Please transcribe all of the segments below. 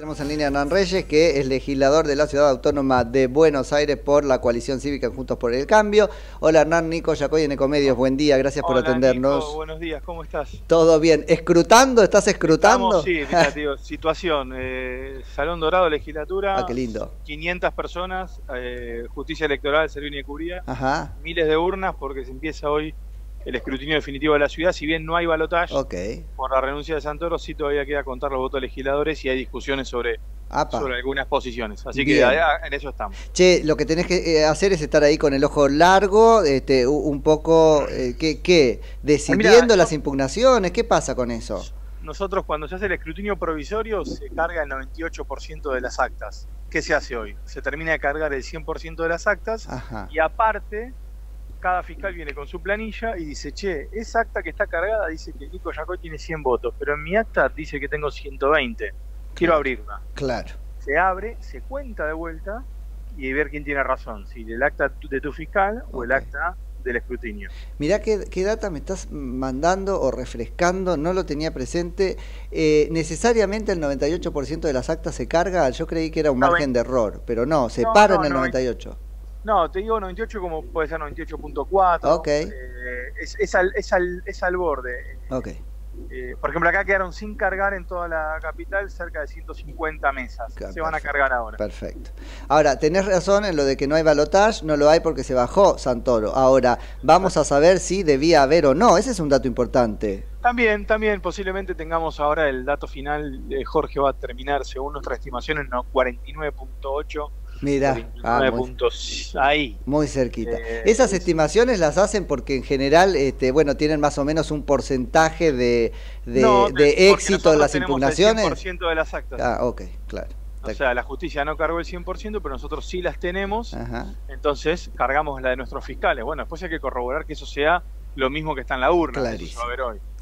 Tenemos en línea a Hernán Reyes, que es legislador de la Ciudad Autónoma de Buenos Aires por la coalición cívica Juntos por el Cambio. Hola Hernán, Nico Yacoy en Ecomedios, buen día, gracias por atendernos. Nico, buenos días, ¿cómo estás? Todo bien, ¿escrutando? ¿Estás escrutando? Estamos, sí, mira, tío, situación, eh, Salón Dorado, legislatura. Ah, qué lindo. 500 personas, eh, justicia electoral, Servini y Curía. Ajá. Miles de urnas porque se empieza hoy el escrutinio definitivo de la ciudad, si bien no hay balotaje okay. por la renuncia de Santoro, sí todavía queda contar los votos legisladores y hay discusiones sobre, sobre algunas posiciones. Así que en eso estamos. Che, lo que tenés que eh, hacer es estar ahí con el ojo largo, este, un poco, eh, ¿qué, qué? Decidiendo las impugnaciones, ¿qué pasa con eso? Nosotros cuando se hace el escrutinio provisorio se carga el 98% de las actas. ¿Qué se hace hoy? Se termina de cargar el 100% de las actas y aparte cada fiscal viene con su planilla y dice, che, esa acta que está cargada dice que Nico Yacoy tiene 100 votos, pero en mi acta dice que tengo 120. Quiero abrirla. Claro. Se abre, se cuenta de vuelta y ver quién tiene razón, si el acta de tu fiscal o el acta del escrutinio. Mirá qué, qué, data me estás mandando o refrescando, no lo tenía presente. Eh, necesariamente el 98% de las actas se carga, yo creí que era un margen de error, pero no, se para en el 98%. No, te digo 98 como puede ser 98.4. Ok. Eh, es, es, al, es, al, es al borde. Ok. Eh, por ejemplo, acá quedaron sin cargar en toda la capital cerca de 150 mesas. se van a cargar ahora. Perfecto. Ahora, tenés razón en lo de que no hay balotage, no lo hay porque se bajó Santoro. Ahora, vamos a saber si debía haber o no. Ese es un dato importante. También, también, posiblemente tengamos ahora el dato final. de Jorge va a terminar, según nuestra estimación, en 49.8 Mira, ah, puntos ahí. Muy cerquita. Eh, Esas estimaciones las hacen porque en general, este, bueno, tienen más o menos un porcentaje de, de, éxito en las impugnaciones. El 100% de las actas. Ah, ok, claro. O sea, la justicia no cargó el 100%, pero nosotros sí las tenemos. Entonces, cargamos la de nuestros fiscales. Bueno, después hay que corroborar que eso sea lo mismo que está en la urna. Clarísimo.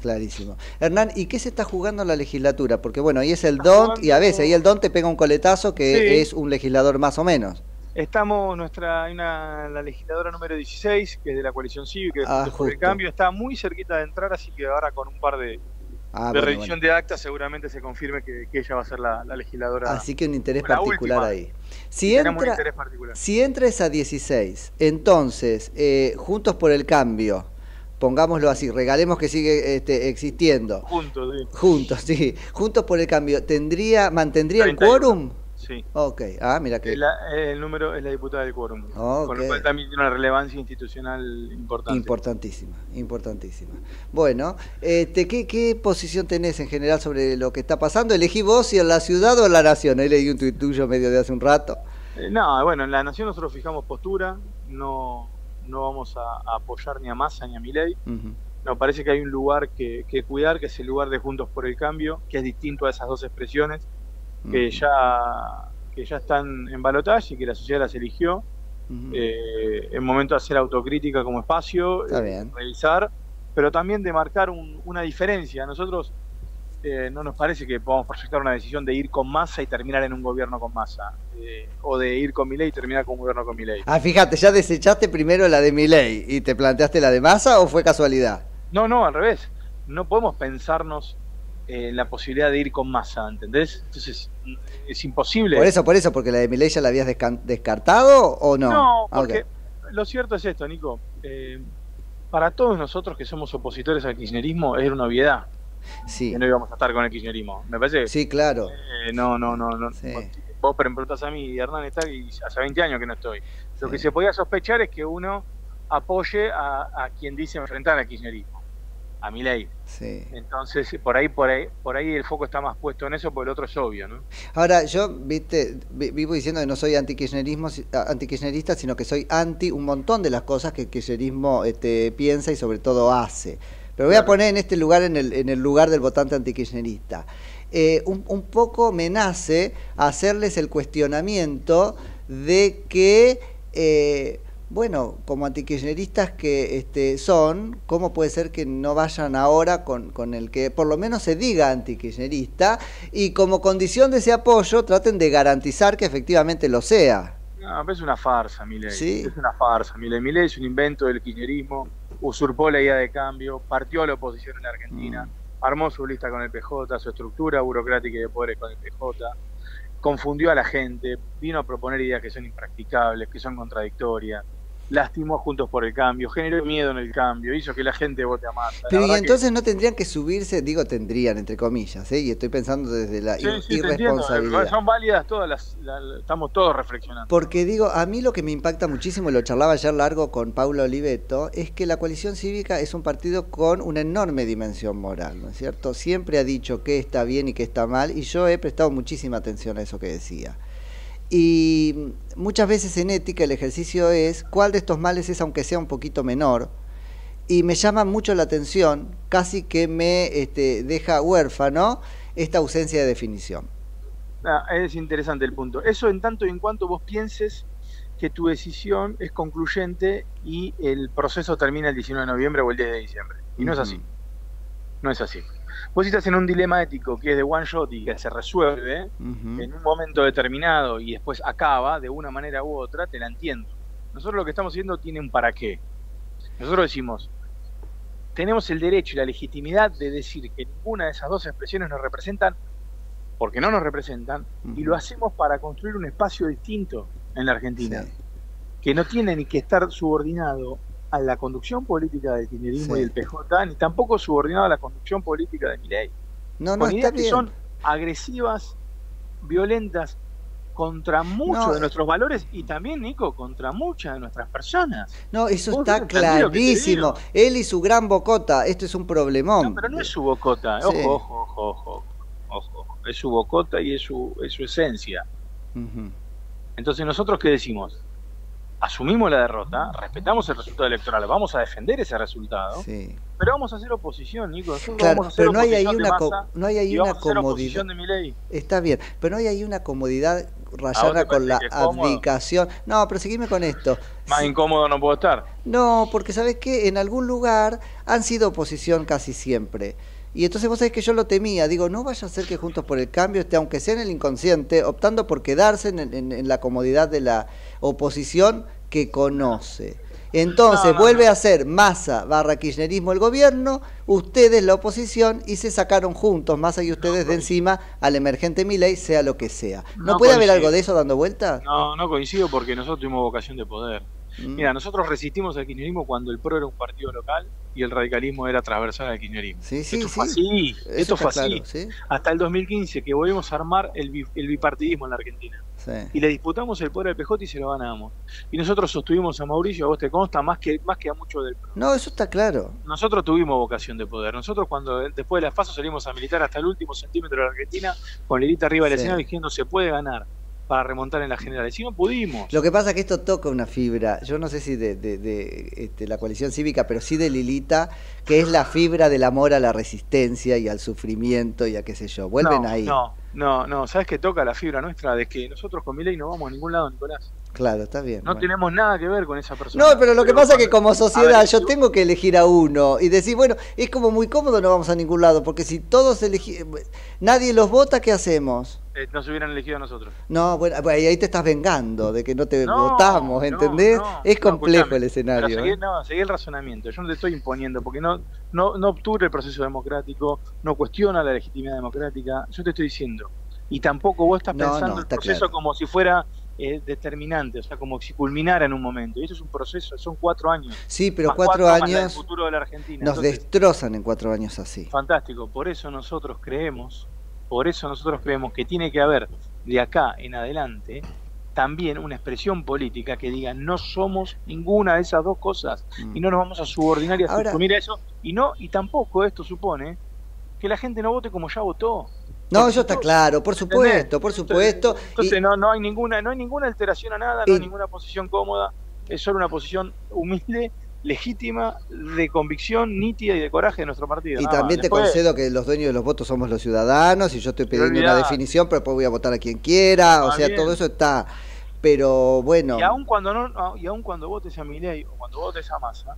Clarísimo. Hernán, ¿y qué se está jugando en la legislatura? Porque bueno, ahí es el DON y a veces ahí el DON te pega un coletazo que es un legislador más o menos. Estamos, nuestra, hay una, la legisladora número 16, que es de la coalición cívica, ah, el cambio, está muy cerquita de entrar, así que ahora con un par de, ah, de revisión de actas seguramente se confirme que, ella va a ser la, legisladora. Así que un interés particular ahí. Si entra, si entra esa 16, entonces, eh, Juntos por el Cambio, pongámoslo así, regalemos que sigue este, existiendo. Juntos, sí. Juntos, sí. Juntos por el cambio, ¿tendría, ¿mantendría el quórum? Sí. Ok, ah, mira que... El, número es la diputada del quórum. Con lo cual también tiene una relevancia institucional importante. Importantísima, importantísima. Bueno, este, ¿qué, ¿qué posición tenés en general sobre lo que está pasando? ¿Elegí vos si en la ciudad o en la nación? Ahí leí un tuit tuyo medio de hace un rato. Eh, no, bueno, en la nación nosotros fijamos postura, no no vamos a, apoyar ni a Massa ni a Milei. Nos parece que hay un lugar que, cuidar, que es el lugar de Juntos por el Cambio, que es distinto a esas dos expresiones, que, ya, que ya están en balotaje y que la sociedad las eligió. Eh, en momento de hacer autocrítica como espacio, eh, revisar, pero también de marcar una diferencia. Nosotros eh, no nos parece que podamos proyectar una decisión de ir con masa y terminar en un gobierno con masa, eh, o de ir con Milei y terminar con un gobierno con Milei. Ah, fíjate, ¿ya desechaste primero la de Milei y te planteaste la de masa o fue casualidad? No, no, al revés. No podemos pensarnos en la posibilidad de ir con masa, ¿entendés? Entonces, es imposible. Por eso, por eso, porque la de Milei ya la habías descartado o no? No, porque lo cierto es esto, Nico. Eh, para todos nosotros que somos opositores al kirchnerismo es una obviedad sí. que no íbamos a estar con el kirchnerismo. Me parece. Sí, claro. Eh, no, no, no, no. Vos preguntas a mí, Hernán está y hace 20 años que no estoy. Lo que se podía sospechar es que uno apoye a, quien dice enfrentar al kirchnerismo, a mi ley. Sí. Entonces, por ahí, por ahí, por ahí el foco está más puesto en eso, porque el otro es obvio, ¿no? Ahora, yo, viste, vivo diciendo que no soy antikirchnerismo, antikirchnerista, sino que soy anti un montón de las cosas que el kirchnerismo este, piensa y sobre todo hace. Pero voy a poner en este lugar, en el, en el lugar del votante antikirchnerista. Eh, un, poco me nace hacerles el cuestionamiento de que, eh, bueno, como antikirchneristas que este, son, ¿cómo puede ser que no vayan ahora con, con el que por lo menos se diga antikirchnerista y como condición de ese apoyo traten de garantizar que efectivamente lo sea? No, es una farsa, Milei. ¿Sí? Es una farsa, Milei. Milei es un invento del kirchnerismo usurpó la idea de cambio, partió a la oposición en la Argentina, mm. armó su lista con el PJ, su estructura burocrática y de poderes con el PJ. confundió a la gente, vino a proponer ideas que son impracticables, que son contradictorias, lastimó Juntos por el Cambio, generó miedo en el cambio, hizo que la gente vote a Massa. Pero y entonces no tendrían que subirse, digo tendrían, entre comillas, ¿eh? y estoy pensando desde la irresponsabilidad. Son válidas todas las, estamos todos reflexionando. Porque digo, a mí lo que me impacta muchísimo, lo charlaba ayer largo con Paulo Oliveto, es que la coalición cívica es un partido con una enorme dimensión moral, ¿no es cierto? Siempre ha dicho qué está bien y qué está mal, y yo he prestado muchísima atención a eso que decía. Y muchas veces en ética el ejercicio es cuál de estos males es aunque sea un poquito menor. Y me llama mucho la atención, casi que me este, deja huérfano esta ausencia de definición. Ah, es interesante el punto. Eso en tanto y en cuanto vos pienses que tu decisión es concluyente y el proceso termina el 19 de noviembre o el 10 de diciembre. Y no es así. No es así. Vos estás en un dilema ético que es de one shot y que se resuelve en un momento determinado y después acaba de una manera u otra, te la entiendo. Nosotros lo que estamos haciendo tiene un para qué. Nosotros decimos, tenemos el derecho y la legitimidad de decir que ninguna de esas dos expresiones nos representan porque no nos representan y lo hacemos para construir un espacio distinto en la Argentina que no tiene ni que estar subordinado a la conducción política del kirchnerismo y del PJ, ni tampoco subordinado a la conducción política de Milei. No, no, Con ideas que son agresivas, violentas, contra muchos de nuestros valores y también, Nico, contra muchas de nuestras personas. No, eso está clarísimo. Él y su gran bocota, esto es un problemón. No, pero no es su bocota, ojo, ojo, ojo, ojo, ojo, es su bocota y es su, es su esencia. Entonces, ¿nosotros qué decimos? Asumimos la derrota, respetamos el resultado electoral, vamos a defender ese resultado, pero vamos a hacer oposición, Nico. Claro, pero no hay ahí una, no hay ahí una comodidad. De Está bien, pero no hay ahí una comodidad rayada con la abdicación. No, pero seguime con esto. Más incómodo no puedo estar. No, porque sabes que en algún lugar han sido oposición casi siempre. Y entonces vos sabés que yo lo temía, digo, no vaya a ser que Juntos por el Cambio esté, aunque sea en el inconsciente, optando por quedarse en, la comodidad de la oposición que conoce. Entonces vuelve a ser masa barra kirchnerismo el gobierno, ustedes la oposición y se sacaron juntos, Massa y ustedes de encima al emergente Milei, sea lo que sea. ¿No, puede haber algo de eso dando vuelta? No, no coincido porque nosotros tuvimos vocación de poder. Mm. Mira, nosotros resistimos al kirchnerismo cuando el PRO era un partido local y el radicalismo era transversal al kirchnerismo. esto fue así, esto fue así. Hasta el 2015 que volvimos a armar el, bipartidismo en la Argentina. Y le disputamos el poder al PJ y se lo ganamos. Y nosotros sostuvimos a Mauricio, a vos te consta, más que, más que a muchos del PRO. No, eso está claro. Nosotros tuvimos vocación de poder. Nosotros cuando después de las pasos salimos a militar hasta el último centímetro de la Argentina con Lirita arriba de la escena diciendo se puede ganar para remontar en la general. Si no pudimos. Lo que pasa es que esto toca una fibra, yo no sé si de, este, la coalición cívica, pero sí de Lilita, que es la fibra del amor a la resistencia y al sufrimiento y a qué sé yo. Vuelven ahí. No, no, no, ¿sabes que toca la fibra nuestra de que nosotros con Milei no vamos a ningún lado, Nicolás? Claro, está bien. No tenemos nada que ver con esa persona. No, pero lo que pasa es que como sociedad yo tengo que elegir a uno y decir, bueno, es como muy cómodo, no vamos a ningún lado, porque si todos elegimos, nadie los vota, ¿qué hacemos? Eh, nos hubieran elegido a nosotros. No, bueno, ahí te estás vengando de que no te votamos, ¿entendés? es complejo el escenario. Seguí, ¿eh? No, seguí el razonamiento. Yo no te estoy imponiendo porque no, no, no obtura el proceso democrático, no cuestiona la legitimidad democrática. Yo te estoy diciendo. Y tampoco vos estás pensando el proceso como si fuera eh, determinante, o sea, como si culminara en un momento. Y eso es un proceso, son cuatro años. Sí, pero cuatro, años futuro de la Argentina. nos destrozan en cuatro años así. Fantástico, por eso nosotros creemos, por eso nosotros creemos que tiene que haber de acá en adelante también una expresión política que diga no somos ninguna de esas dos cosas mm. y no nos vamos a subordinar y a a eso y no y tampoco esto supone que la gente no vote como ya votó no, eso está claro, por supuesto, por supuesto. Entonces, no, no hay ninguna, no hay ninguna alteración a nada, no hay ninguna posición cómoda, es solo una posición humilde, legítima, de convicción nítida y de coraje de nuestro partido. Y también te concedo que los dueños de los votos somos los ciudadanos y yo estoy pidiendo una definición, pero después voy a votar a quien quiera, o sea, todo eso está. Pero bueno. Y aun cuando no, y aun cuando votes a mi ley o cuando votes a Massa,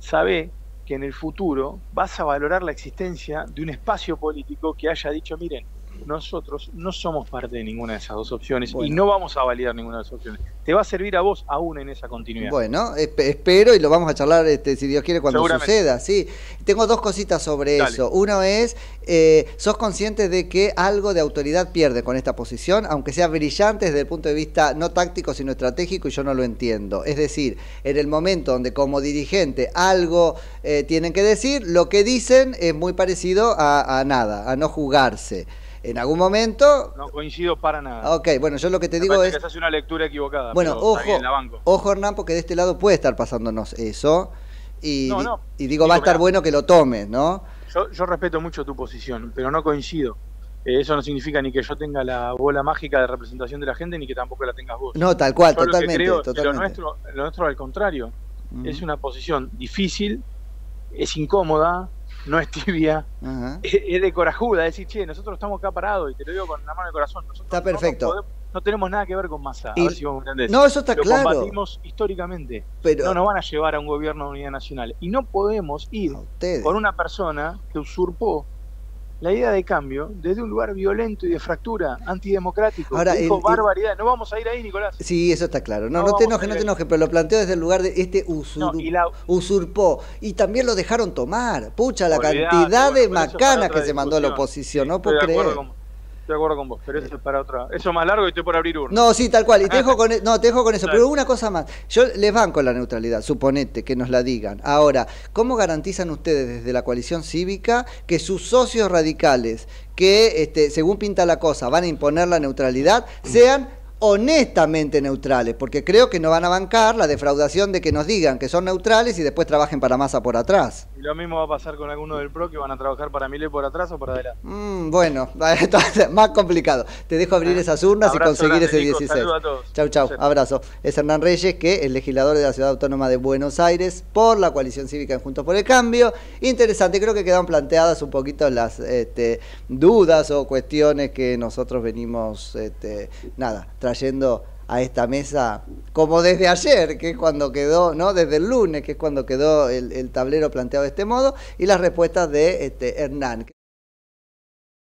sabe que en el futuro vas a valorar la existencia de un espacio político que haya dicho, miren, nosotros no somos parte de ninguna de esas dos opciones y no vamos a validar ninguna de esas opciones. Te va a servir a vos aún en esa continuidad. Bueno, espero y lo vamos a charlar, este, si Dios quiere, cuando suceda. Sí, tengo dos cositas sobre eso. Uno es, eh, ¿sos consciente de que algo de autoridad pierde con esta posición, aunque sea brillante desde el punto de vista no táctico, sino estratégico, y yo no lo entiendo? Es decir, en el momento donde como dirigente algo eh, tienen que decir, lo que dicen es muy parecido a, a nada, a no jugarse en algún momento... No coincido para nada. Ok, bueno, yo lo que te digo es... Que hace una lectura equivocada. Bueno, ojo, ojo Hernán, porque de este lado puede estar pasándonos eso. Y, y digo, va a estar bueno que lo tomes, ¿no? Yo, yo respeto mucho tu posición, pero no coincido. Eh, eso no significa ni que yo tenga la bola mágica de representación de la gente, ni que tampoco la tengas vos. No, tal cual, totalmente. totalmente. Lo, nuestro, lo nuestro, al contrario, es una posición difícil, es incómoda, no es tibia, es, de corajuda, es decir, che, nosotros estamos acá parados y te lo digo con la mano de corazón. Nosotros está perfecto. No, tenemos nada que ver con masa, a ver si vos me entendés. No, eso está lo claro. combatimos históricamente. Pero... No nos van a llevar a un gobierno de unidad nacional. Y no podemos ir con una persona que usurpó la idea de cambio desde un lugar violento y de fractura, antidemocrático. Ahora, dijo barbaridad. No vamos a ir ahí, Nicolás. Sí, eso está claro. No, no, te enojes, no te enojes, pero lo planteo desde el lugar de este usurpó. Y también lo dejaron tomar. Pucha, la cantidad de macanas que se mandó a la oposición. no puedo creer de acuerdo con vos, pero eso es para otra. Eso es más largo y estoy por abrir uno. No, sí, tal cual. Y te dejo con, e, no, te dejo con eso. Pero una cosa más. Yo les banco la neutralidad, suponete que nos la digan. Ahora, ¿cómo garantizan ustedes desde la coalición cívica que sus socios radicales, que este, según pinta la cosa, van a imponer la neutralidad, sean honestamente neutrales, porque creo que no van a bancar la defraudación de que nos digan que son neutrales y después trabajen para masa por atrás. Y lo mismo va a pasar con algunos del PRO que van a trabajar para Mile por atrás o por adelante. Mm, bueno, más complicado. Te dejo abrir esas urnas y conseguir ese 16. Chau, chau, abrazo. Es Hernán Reyes, que es legislador de la Ciudad Autónoma de Buenos Aires por la coalición cívica en Juntos por el Cambio. Interesante, creo que quedan planteadas un poquito las este, dudas o cuestiones que nosotros venimos, este, nada, trayendo a esta mesa como desde ayer, que es cuando quedó, ¿no? Desde el lunes, que es cuando quedó el, tablero planteado de este modo, y las respuestas de este, Hernán.